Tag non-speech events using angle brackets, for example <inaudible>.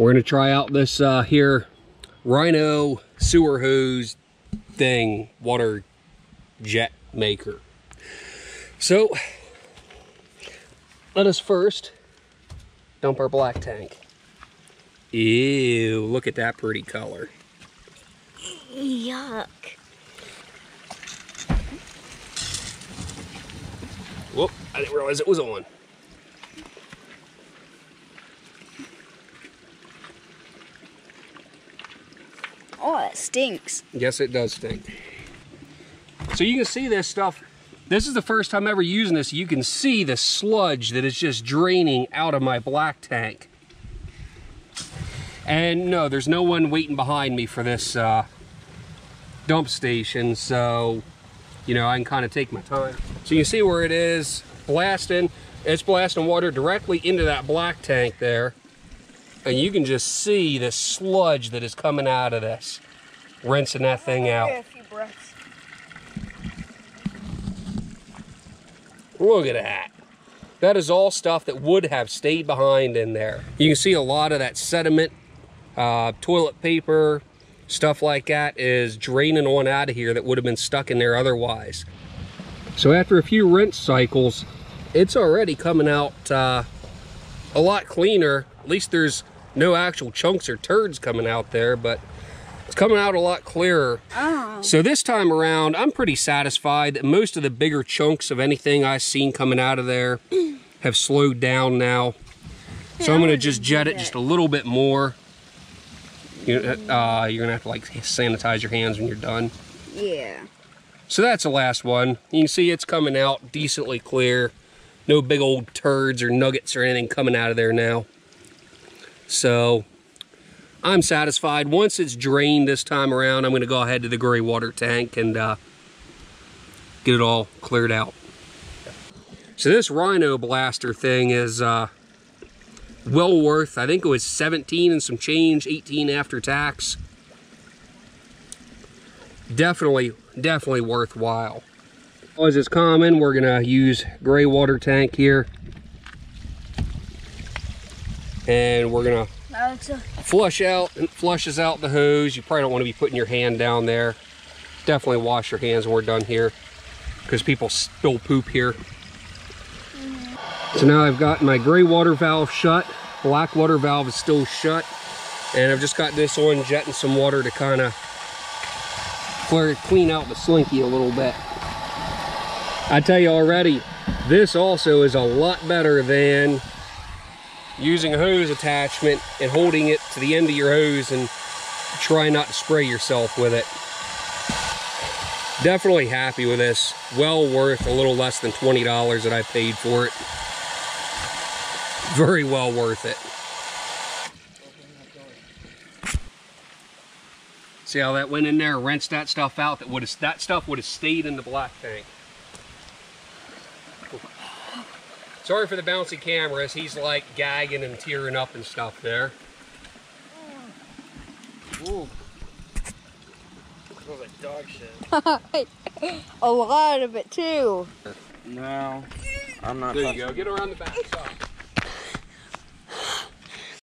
We're gonna try out this uh, here Rhino sewer hose thing, water jet maker. So, let us first dump our black tank. Ew, look at that pretty color. Yuck. Whoop, I didn't realize it was on. Oh, that stinks. Yes, it does stink. So you can see this stuff. This is the first time ever using this. You can see the sludge that is just draining out of my black tank. And no, there's no one waiting behind me for this uh, dump station. So, you know, I can kind of take my time. So you can see where it is blasting. It's blasting water directly into that black tank there. And you can just see the sludge that is coming out of this, rinsing that thing out. a few breaths. Look at that. That is all stuff that would have stayed behind in there. You can see a lot of that sediment, uh, toilet paper, stuff like that is draining on out of here that would have been stuck in there otherwise. So after a few rinse cycles, it's already coming out uh, a lot cleaner. At least there's no actual chunks or turds coming out there, but it's coming out a lot clearer. Oh. So this time around, I'm pretty satisfied that most of the bigger chunks of anything I've seen coming out of there <clears throat> have slowed down now. So I'm gonna just jet it just a little bit more. You, uh, you're gonna have to like sanitize your hands when you're done. Yeah. So that's the last one. You can see it's coming out decently clear. No big old turds or nuggets or anything coming out of there now. So I'm satisfied. Once it's drained this time around, I'm going to go ahead to the gray water tank and uh, get it all cleared out. So this Rhino Blaster thing is uh, well worth, I think it was 17 and some change, 18 after tax. Definitely, definitely worthwhile. As is common, we're gonna use gray water tank here. And we're gonna flush out and flushes out the hose. You probably don't want to be putting your hand down there. Definitely wash your hands when we're done here because people spill poop here. So now I've got my gray water valve shut. Black water valve is still shut. And I've just got this on jetting some water to kind of clear, clean out the slinky a little bit. I tell you already, this also is a lot better than using a hose attachment and holding it to the end of your hose and try not to spray yourself with it. Definitely happy with this. Well worth a little less than $20 that I paid for it. Very well worth it. See how that went in there, rinsed that stuff out. That would that stuff would have stayed in the black tank. Sorry for the bouncy cameras. He's like gagging and tearing up and stuff there. Ooh. Smells like dog shit. <laughs> a lot of it too. No, I'm not There you go. Get around the back side.